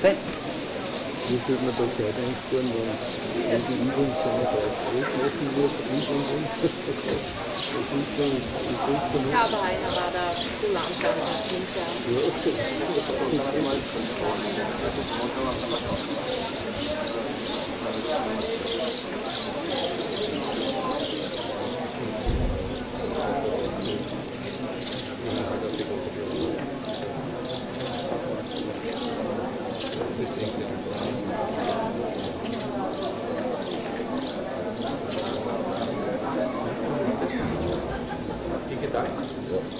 Fett. Hier führt man durch Headenspuren, wo wenn die Übung so eine Größe offen wird und und und. Das ist schon, das ist Ja, aber einer war da zu langsam. Ja. time.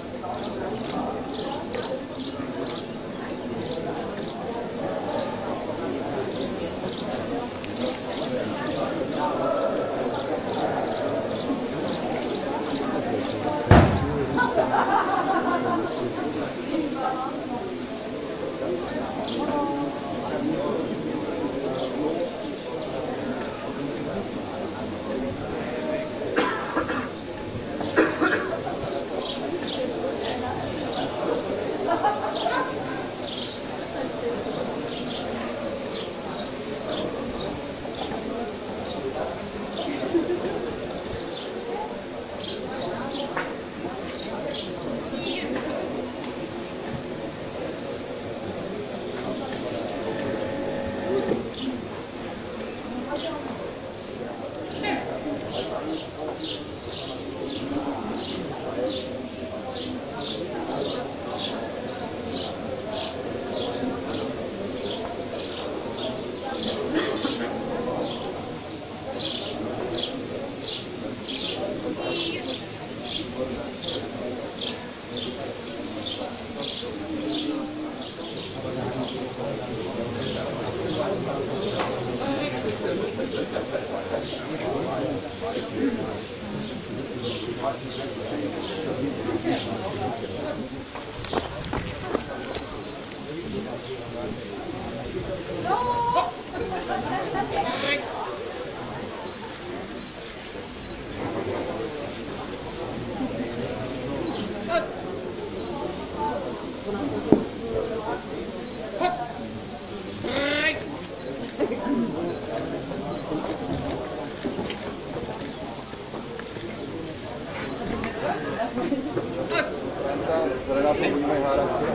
Z relací bývají háravky.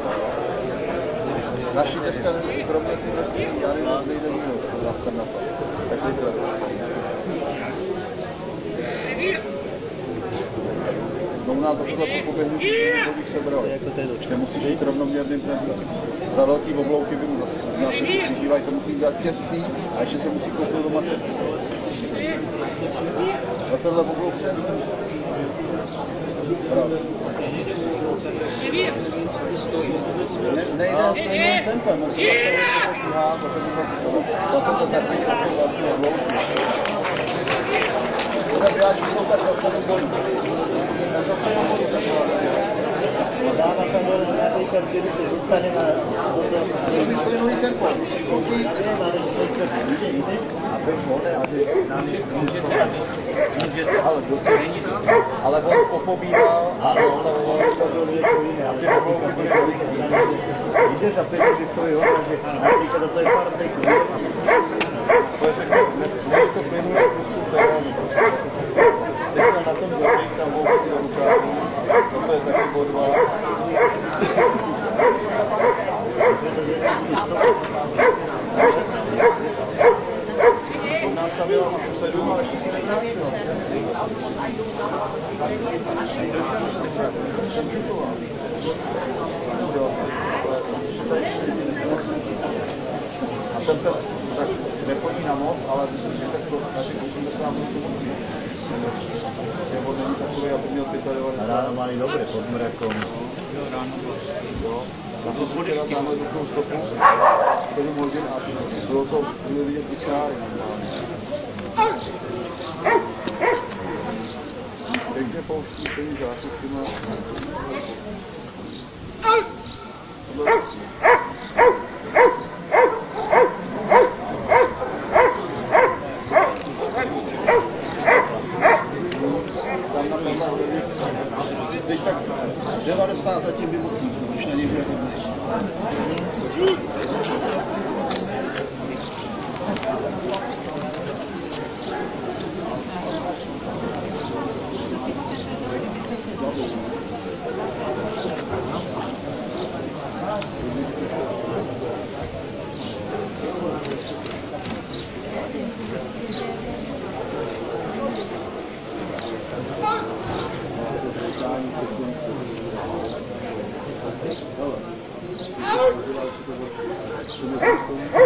Naši dneska kromě ty zrství, já nevím, nejde nikdo, na jsem na to. Tak si to. No u nás za tohle poběhnutí bych se bral. Nemusí být rovnoměrným tempem. Za velký oblouky by mu zase u nás se přežívají, to musí dělat těsný a ještě se musí koupit doma. Za tohle oblouk těsný. Bravo. Ne, Nejde stejným tempem, jestli to probíhá, to by bylo to, to tak Bude vyjádřit super zase do bodu. Zase do bodu. Dáma tam dostane na... Vysplinují tempo, musí soutějit. Neviem, ale že sa to ide, ide a bez vody a že nám je Ale, ale on popobíhal a nastavoval to bolo niečo iné. A tie oblouky, keď sa stane, že ideš a peníže v tvojej hore, že napríklad to je pár sekúnd. To je řekl, než to plynuje trošku v terénu, prostě teďka na tom došli tam volky do rukávu, to je taky bodva. On nastavil už sedm, ale ještě si nekráčil. Pes tak nechodí na moc, ale myslím si, že tak to na těch 80 minut je on není takový, aby měl 95. Ráno mali dobre pod mrakom. Já jsem si teda tamhle vypnul stopu, 7 hodin a bylo to, bylo vidět i čáry. Pěkně pouští těmi zákusima. Tam school.